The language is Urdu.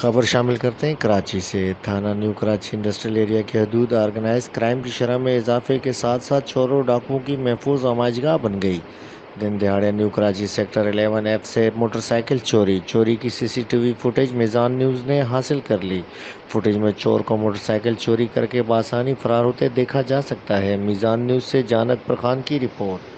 خبر شامل کرتے ہیں۔ کراچی سے تھانہ، نیو کراچی انڈسٹریل ایریا کی حدود آرگنائز کرائم کی شرح میں اضافے کے ساتھ ساتھ چوروں ڈاکوؤں کی محفوظ آماج گاہ بن گئی۔ دن دہاڑے new Karachi sector eleven F سے موٹر سائیکل چوری چوری کی C C T V footage Mizan News نے حاصل کر لی۔ فوٹیج میں چور کو موٹر سائیکل چوری کر کے بآسانی فرار ہوتے دیکھا جا سکتا ہے۔ میزان نیوز سے جانت پرخان کی رپورٹ۔